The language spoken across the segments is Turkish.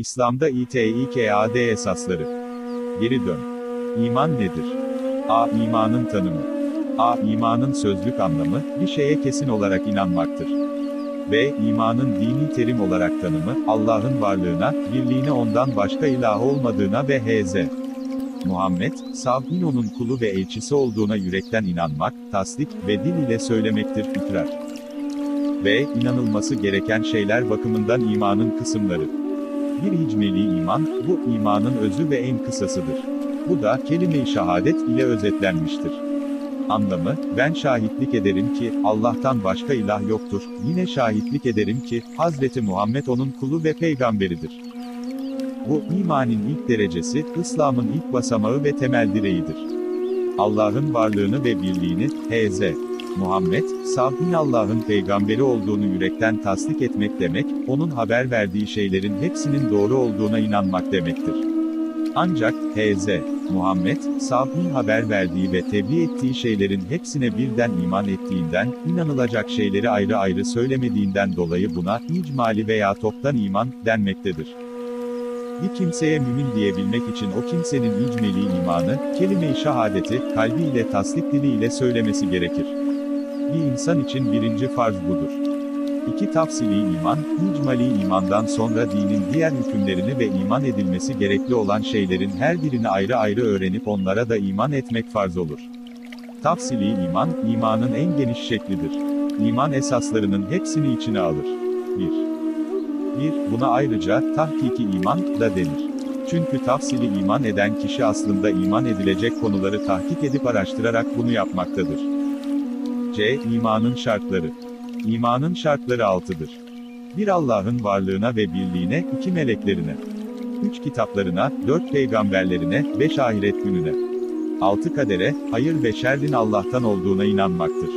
İslam'da İTİKAD esasları. Geri dön. İman nedir? A. İmanın tanımı. A. İmanın sözlük anlamı, bir şeye kesin olarak inanmaktır. B. İmanın dini terim olarak tanımı, Allah'ın varlığına, birliğine ondan başka ilah olmadığına ve H.Z. Muhammed, Sav'in onun kulu ve elçisi olduğuna yürekten inanmak, tasdik ve dil ile söylemektir ikrar. B. İnanılması gereken şeyler bakımından imanın kısımları. Bir icmeli iman, bu imanın özü ve en kısasıdır. Bu da kelime-i şehadet ile özetlenmiştir. Anlamı, ben şahitlik ederim ki, Allah'tan başka ilah yoktur, yine şahitlik ederim ki, Hazreti Muhammed onun kulu ve peygamberidir. Bu, imanın ilk derecesi, İslam'ın ilk basamağı ve temel direğidir. Allah'ın varlığını ve birliğini, H.Z. Muhammed, Allah'ın peygamberi olduğunu yürekten tasdik etmek demek, onun haber verdiği şeylerin hepsinin doğru olduğuna inanmak demektir. Ancak, H.Z. Muhammed, Sab'in haber verdiği ve tebliğ ettiği şeylerin hepsine birden iman ettiğinden, inanılacak şeyleri ayrı ayrı söylemediğinden dolayı buna, icmali veya toptan iman, denmektedir. Bir kimseye mümin diyebilmek için o kimsenin icmeli imanı, kelime-i şehadeti, kalbiyle tasdik diliyle söylemesi gerekir. Bir insan için birinci farz budur. İki tafsili iman, icmali imandan sonra dinin diğer hükümlerini ve iman edilmesi gerekli olan şeylerin her birini ayrı ayrı öğrenip onlara da iman etmek farz olur. Tafsili iman, imanın en geniş şeklidir. İman esaslarının hepsini içine alır. 1. 1. Buna ayrıca, tahkiki iman, da denir. Çünkü tafsili iman eden kişi aslında iman edilecek konuları tahkik edip araştırarak bunu yapmaktadır. C. İmanın şartları. İmanın şartları altıdır. Bir Allah'ın varlığına ve birliğine, iki meleklerine, üç kitaplarına, dört peygamberlerine, beş ahiret gününe, altı kadere, hayır ve şerrin Allah'tan olduğuna inanmaktır.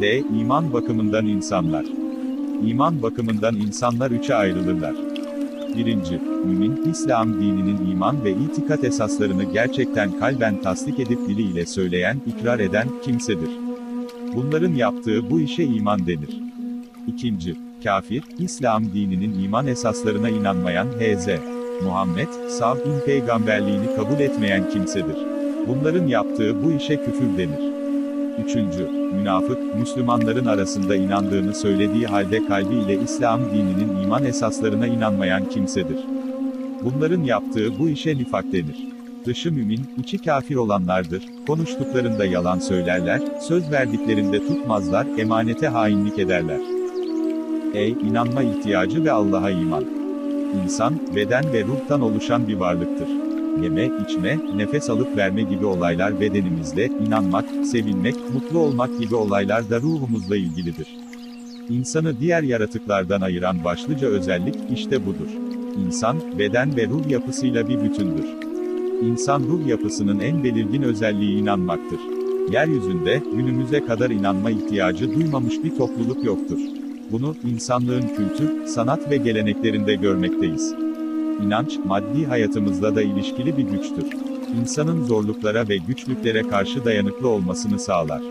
D. İman bakımından insanlar. İman bakımından insanlar üçe ayrılırlar. Birinci, mümin, İslam dininin iman ve itikat esaslarını gerçekten kalben tasdik edip diliyle söyleyen, ikrar eden, kimsedir. Bunların yaptığı bu işe iman denir. İkinci, kafir, İslam dininin iman esaslarına inanmayan H.Z. Muhammed, Sav'in peygamberliğini kabul etmeyen kimsedir. Bunların yaptığı bu işe küfür denir. Üçüncü, münafık, Müslümanların arasında inandığını söylediği halde kalbiyle İslam dininin iman esaslarına inanmayan kimsedir. Bunların yaptığı bu işe nifak denir. Dışı mümin, içi kafir olanlardır, konuştuklarında yalan söylerler, söz verdiklerinde tutmazlar, emanete hainlik ederler. Ey, inanma ihtiyacı ve Allah'a iman. İnsan, beden ve ruhtan oluşan bir varlıktır. Yeme, içme, nefes alıp verme gibi olaylar bedenimizle, inanmak, sevinmek, mutlu olmak gibi olaylar da ruhumuzla ilgilidir. İnsanı diğer yaratıklardan ayıran başlıca özellik, işte budur. İnsan, beden ve ruh yapısıyla bir bütündür. İnsan ruh yapısının en belirgin özelliği inanmaktır. Yeryüzünde, günümüze kadar inanma ihtiyacı duymamış bir topluluk yoktur. Bunu, insanlığın kültür, sanat ve geleneklerinde görmekteyiz. İnanç, maddi hayatımızla da ilişkili bir güçtür. İnsanın zorluklara ve güçlüklere karşı dayanıklı olmasını sağlar.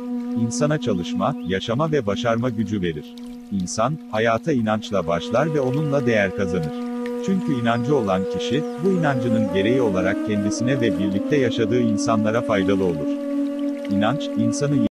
İnsana çalışma, yaşama ve başarma gücü verir. İnsan, hayata inançla başlar ve onunla değer kazanır. Çünkü inancı olan kişi, bu inancının gereği olarak kendisine ve birlikte yaşadığı insanlara faydalı olur. İnanç, insanı